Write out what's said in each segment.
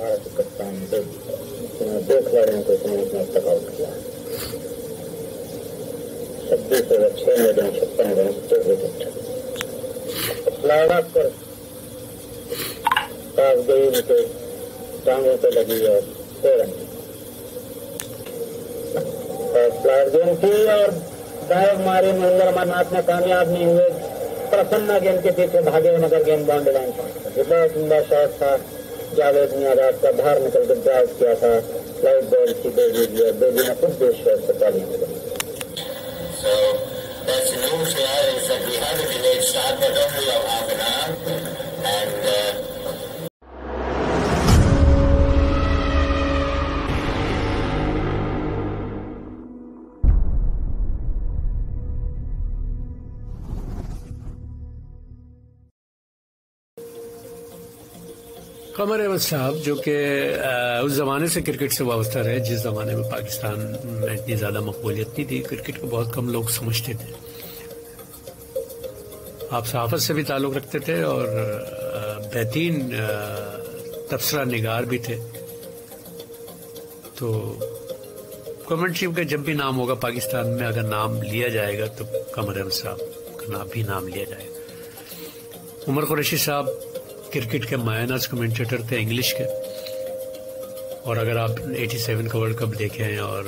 भारत कप्तान दो दो खिलाड़ियों को इसने में तक आउट किया छब्बीस ओवर छह में छप्पन रन दो विकेट पर पास गई विकेट टांगों पे लगी और छह रन गेंद थी और डायव मारी महेंद्र अमरनाथ में कामयाब नहीं हुए प्रसन्न गेंद के पीछे भागे मगर गेंद बाउंड्री लाइन बहुत सुंदर शॉट था जावेद मियादाद का बाहर निकल कर ड्राइव किया था। लाइट बॉल की बेबी दिया बेबी ने खुद देश शॉट से ताली So कमर अहमद साहब, जो कि उस ज़माने से क्रिकेट से वाबस्ता रहे, जिस ज़माने में पाकिस्तान में इतनी ज़्यादा मकबूलियत नहीं थी, क्रिकेट को बहुत कम लोग समझते थे। आप सहाफत से भी ताल्लुक़ रखते थे और बेहतरीन तबसरा निगार भी थे। तो कमेंट्री का जब भी नाम होगा पाकिस्तान में, अगर नाम लिया जाएगा तो कमर अहमद साहब का नाम भी नाम लिया जाएगा। उमर कुरैशी साहब क्रिकेट के मायनाज कमेंटेटर थे इंग्लिश के। और अगर आप 87 का वर्ल्ड कप देखें और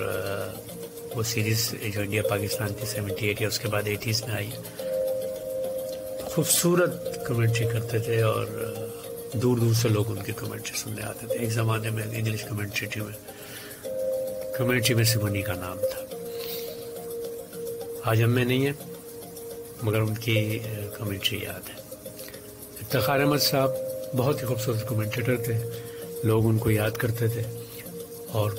वो सीरीज़ जो इंडिया पाकिस्तान की 78 या उसके बाद 80s में आई, खूबसूरत कमेंट्री करते थे और दूर दूर से लोग उनकी कमेंट्री सुनने आते थे। एक ज़माने में इंग्लिश कमेंट्री में कमेंट्री में सिमोनी का नाम था। आज हमें नहीं है, मगर उनकी कमेंट्री याद है। इफ्तार अहमद साहब, बहुत ही खूबसूरत कमेंटेटर थे। लोग उनको याद करते थे। और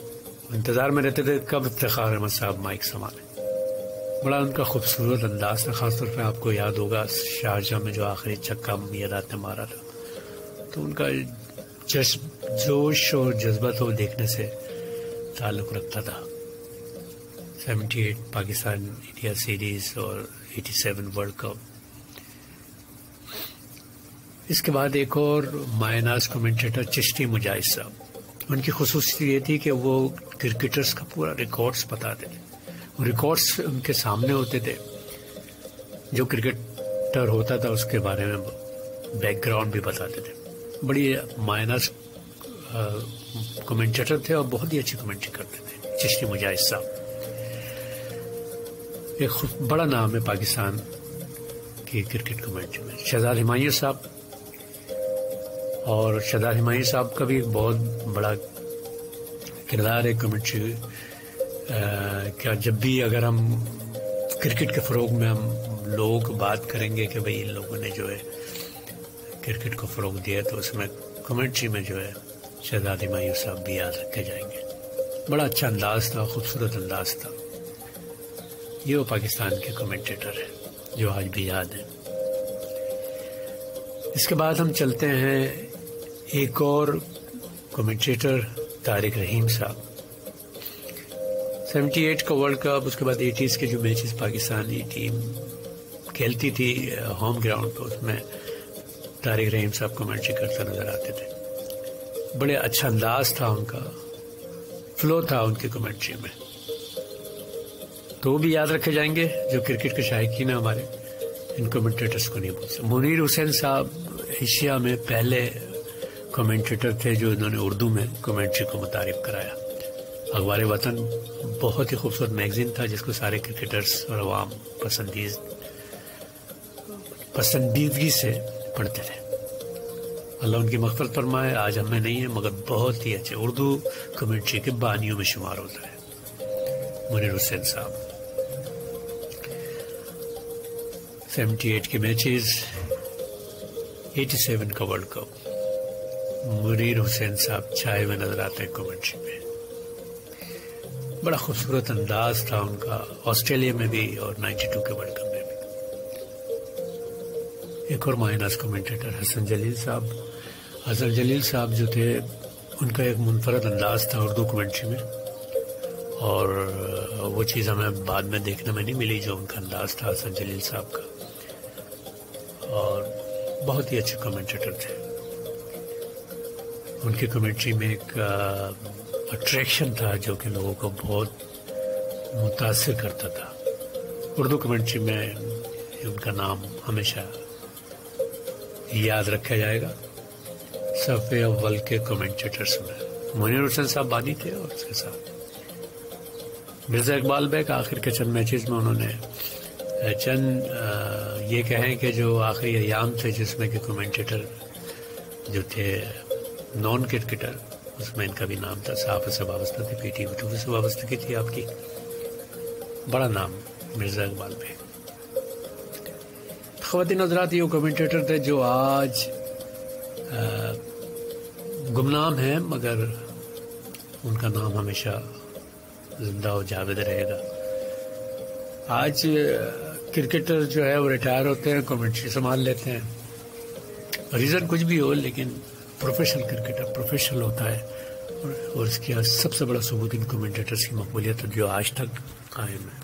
इंतज़ार में रहते थे, कब इफ्तार अहमद साहब माइक संभालें। बड़ा उनका खूबसूरत अंदाज था, खासतौर पर आपको याद होगा शाहजहाँ में जो आखिरी चक्का मीरात ने मारा था। तो उनका जश जोश और जज्बा तो देखने से ताल्लुक़ रखता था। 78 पाकिस्तान इंडिया सीरीज़ और 87 वर्ल्ड कप। इसके बाद एक और मायनाज कमेंटेटर चिश्ती मुजाहिद साहब। उनकी खसूसियत ये थी कि वो क्रिकेटर्स का पूरा रिकॉर्ड्स बताते थे रिकॉर्ड्स उनके सामने होते थे। जो क्रिकेटर होता था उसके बारे में बैकग्राउंड भी बताते थे। बड़ी मायनाज कमेंटेटर थे और बहुत ही अच्छी कमेंट्री करते थे, चिश्ती मुजाहिद साहब। एक बड़ा नाम है पाकिस्तान की क्रिकेट कमेंट्री में। शहजाद हिमायू साहब और शहजाद हिमायू साहब का भी एक बहुत बड़ा किरदार है कमेंट्री क्या जब भी अगर हम क्रिकेट के फ़रोग में हम लोग बात करेंगे कि भाई इन लोगों ने जो है क्रिकेट को फ़रोग दिया तो उसमें कमेंट्री में जो है शहजाद हिमायू साहब भी याद रखे जाएँगे। बड़ा अच्छा अंदाज था, खूबसूरत अंदाज था। ये वो पाकिस्तान के कमेंटेटर है, जो आज भी याद है। इसके बाद हम चलते हैं एक और कमेंटेटर तारिक रहीम साहब। 78 का वर्ल्ड कप उसके बाद 80s के जो मैचेस पाकिस्तानी टीम खेलती थी होम ग्राउंड पर उसमें तारिक रहीम साहब कमेंट्री करते नज़र आते थे। बड़े अच्छा अंदाज था उनका। फ्लो था उनकी कमेंट्री में। तो वो भी याद रखे जाएँगे, जो क्रिकेट के शायकीन है हमारे। इन कमेंटेटर्स को नहीं भूल सकते। मुनीर हुसैन साहब, एशिया में पहले कमेंटेटर थे जो इन्होंने उर्दू में कमेंट्री को मुतारिफ कराया। अखबार वतन बहुत ही खूबसूरत मैगजीन था, जिसको सारे क्रिकेटर्स और अवाम पसंदीज पसंदीदगी से पढ़ते थे। अल्लाह उनकी मकफरत फरमाए, आज हमें नहीं है, मगर बहुत ही अच्छे उर्दू कमेंट्री के बानियों में शुमार होता है। मुनीर हुसैन साहब। 78 के मैचेस 87 का वर्ल्ड कप। मुनीर हुसैन साहब छाए हुए नज़र आते हैं कमेंट्री में। बड़ा खूबसूरत अंदाज था उनका, ऑस्ट्रेलिया में भी और 92 के वर्ल्ड कप में भी। एक और माइनस कमेंटेटर हसन जलील साहब। हसन जलील साहब जो थे, उनका एक मुनफरद अंदाज था उर्दू कमेंट्री में। और वो चीज़ हमें बाद में देखने में नहीं मिली जो उनका अंदाज था हसन जलील साहब का। और बहुत ही अच्छे कमेंटेटर थे। उनकी कमेंट्री में एक अट्रैक्शन था जो कि लोगों को बहुत मुतासर करता था। उर्दू कमेंट्री में उनका नाम हमेशा याद रखा जाएगा। सफ़े अव्वल के कमेंटेटर्स में। मुनीर हुसैन साहब बानी थे और उसके साथ मिर्ज़ा इकबाल बैग, आखिर के चंद मैचेस में उन्होंने चंद ये कहें कि जो आखिरी अयाम थे जिसमें कि कमेंटेटर जो थे नॉन क्रिकेटर उसमें इनका भी नाम था साहब से वाबस्ता थी पी टी वी से वाबस्तगी थी आपकी। बड़ा नाम, मिर्ज़ा इकबाल बैग खातिन हजरात ये कमेंटेटर थे जो आज गुमनाम है, मगर उनका नाम हमेशा ज़िंदा और जावेद रहेगा। आज क्रिकेटर जो है वो रिटायर होते हैं कमेंट्री संभाल लेते हैं। रीज़न कुछ भी हो, लेकिन प्रोफेशनल क्रिकेटर प्रोफेशनल होता है। और, और इसकी सबसे बड़ा सबूत इन कमेंटेटर्स की मकबूलियत जो आज तक कायम है।